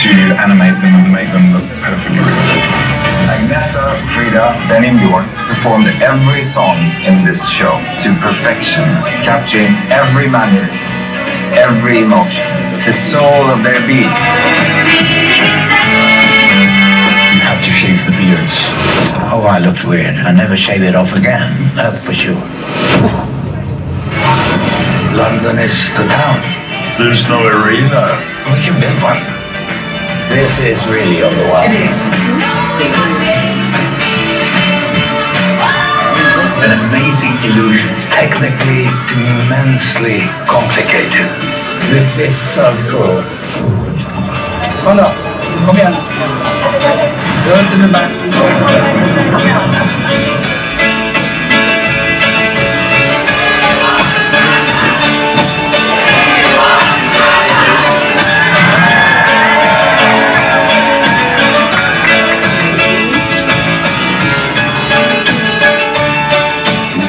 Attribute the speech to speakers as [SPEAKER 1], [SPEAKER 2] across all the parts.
[SPEAKER 1] to animate them and make them look perfectly realistic. Agneta, Frida, Benny and Bjorn performed every song in this show to perfection, capturing every mannerism, every emotion, the soul of their beings.
[SPEAKER 2] You had to shave the beards.
[SPEAKER 3] Oh, I looked weird. I never shave it off again, that's for sure. London is the town.
[SPEAKER 2] There's no arena.
[SPEAKER 3] We can build one. This is really overwhelming.
[SPEAKER 4] It is.
[SPEAKER 3] An amazing illusion. Technically immensely complicated. This is so cool.
[SPEAKER 4] Kolla, kom igen. Rör sig nu back.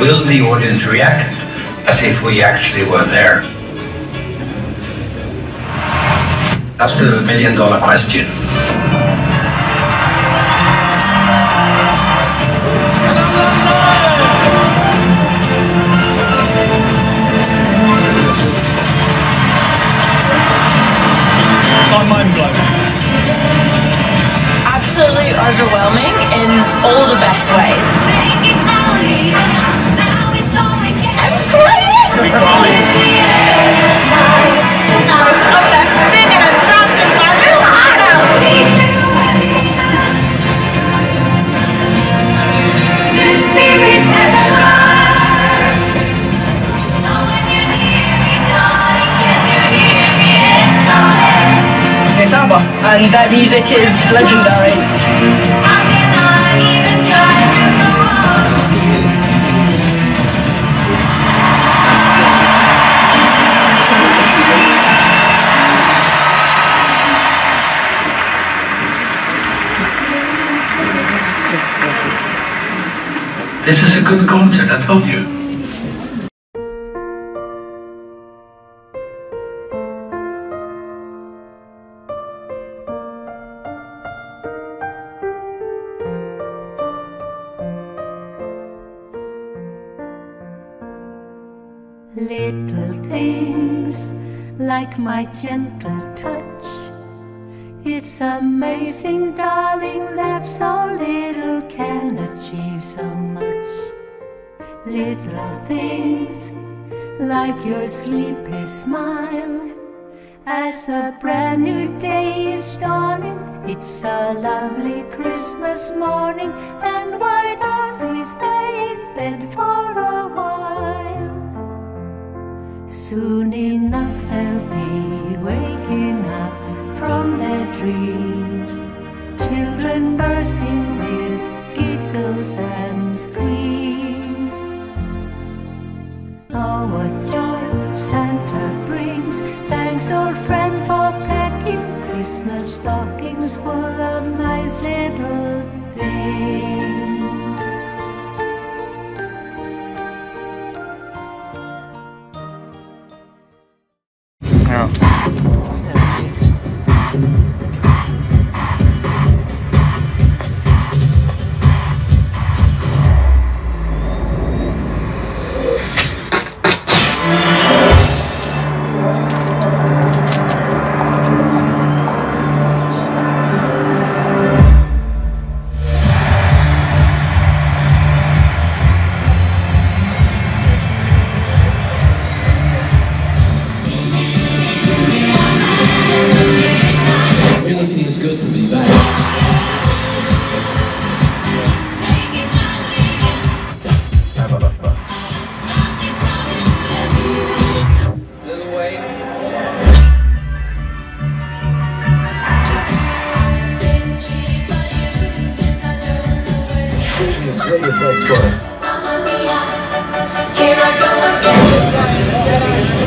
[SPEAKER 3] Will the audience react as if we actually were there? That's the million dollar question.
[SPEAKER 4] I'm mind blowing.
[SPEAKER 5] absolutely overwhelming in all the best ways.
[SPEAKER 4] ABBA, and their music is legendary.
[SPEAKER 3] This is a good concert, I told you.
[SPEAKER 6] Like my gentle touch. It's amazing, darling, that so little can achieve so much. Little things like your sleepy smile. As a brand new day is dawning, it's a lovely Christmas morning, and why don't we stay in bed for a while? Soon enough they'll be waking up from their dreams. Children bursting with giggles and screams. Oh, what joy Santa brings. Thanks, old friend, for packing Christmas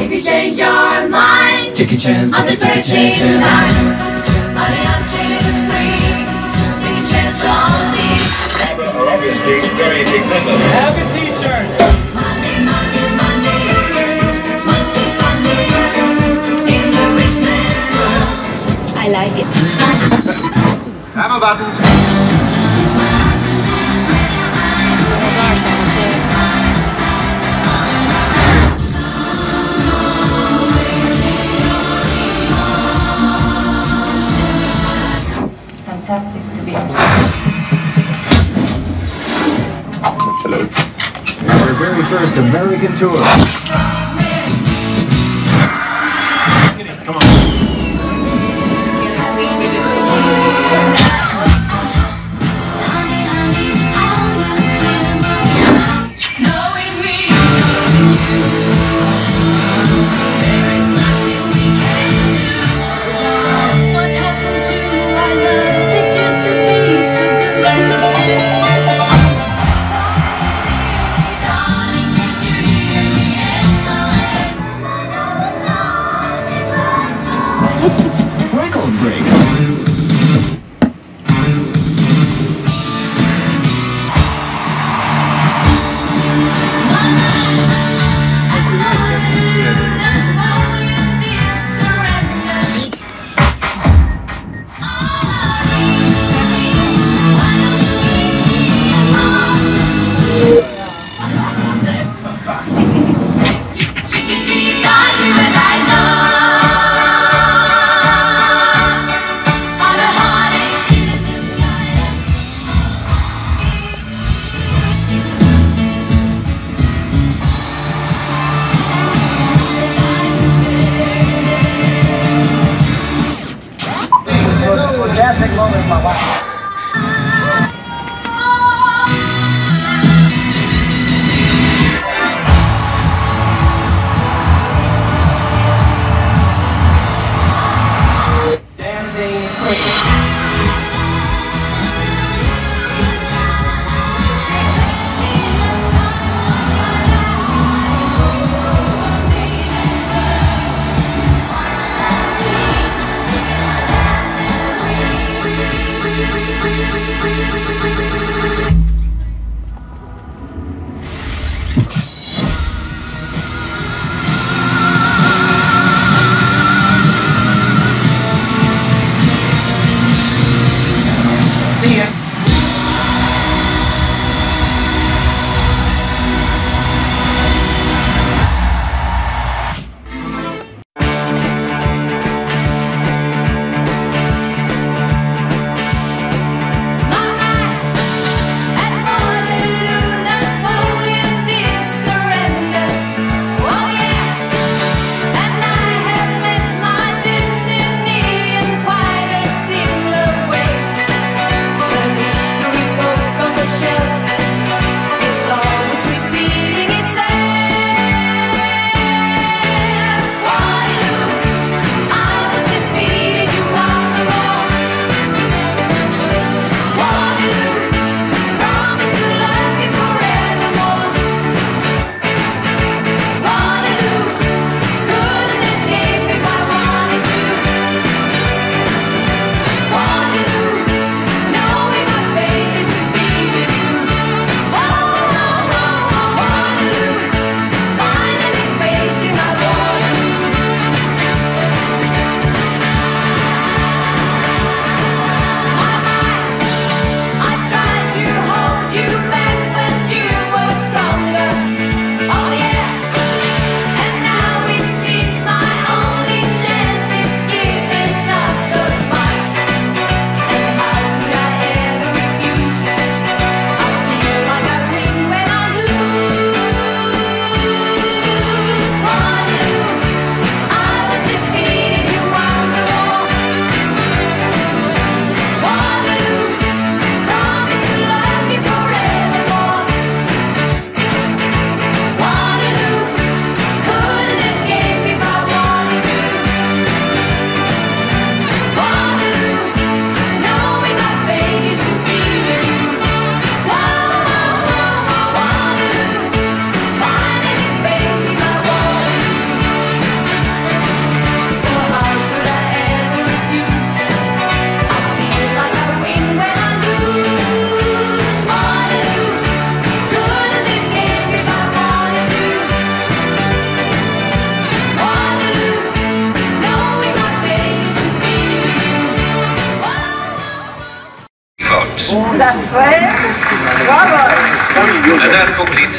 [SPEAKER 7] If you change your mind
[SPEAKER 8] Take a chance,
[SPEAKER 7] on the
[SPEAKER 8] take a
[SPEAKER 7] first
[SPEAKER 8] chance,
[SPEAKER 7] in
[SPEAKER 8] chance,
[SPEAKER 7] line,
[SPEAKER 8] chance.
[SPEAKER 7] honey, I'm still free. Take a chance on me.
[SPEAKER 2] are obviously very big members.
[SPEAKER 4] Have a t-shirt.
[SPEAKER 7] Monday, Monday, Monday. Must be Monday in the rich man's world.
[SPEAKER 5] I like it.
[SPEAKER 1] Hammer buttons.
[SPEAKER 6] first American tour.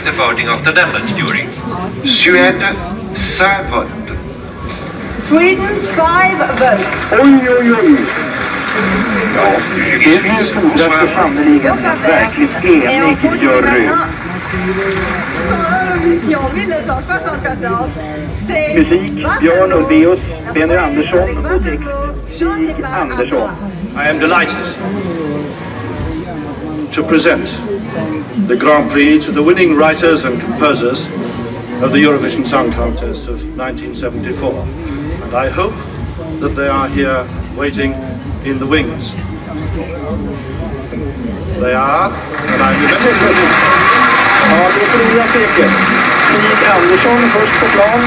[SPEAKER 4] The
[SPEAKER 9] voting of the Demlands jury.
[SPEAKER 10] Sweden, five votes.
[SPEAKER 11] Sweden, five votes.
[SPEAKER 10] Oj, oj, oj. Ja, det finns fortfarande sannerligen en verkligt enig jury.
[SPEAKER 12] Musik, Björn Benny Andersson och text, Andersson.
[SPEAKER 13] I am delighted to present the Grand Prix to the winning writers and composers of the Eurovision Song Contest of 1974. And I hope that they are here waiting in the wings. They are, and I'm
[SPEAKER 12] Ja, det förlorar säkert. Stig Anderson först på plan.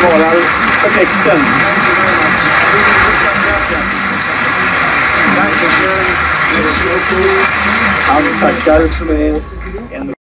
[SPEAKER 12] Svarar för texten. Han tackar som är en...
[SPEAKER 6] Känner